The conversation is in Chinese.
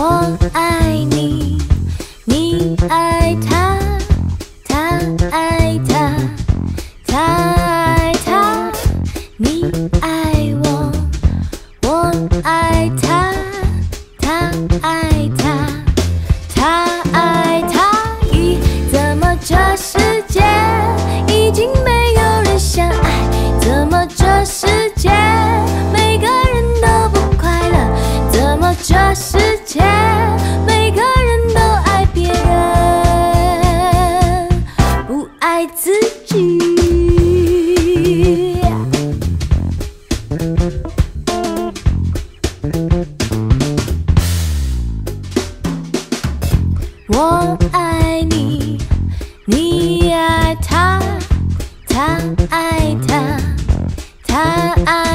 我爱你。爱自己。我爱你你爱他他爱他他爱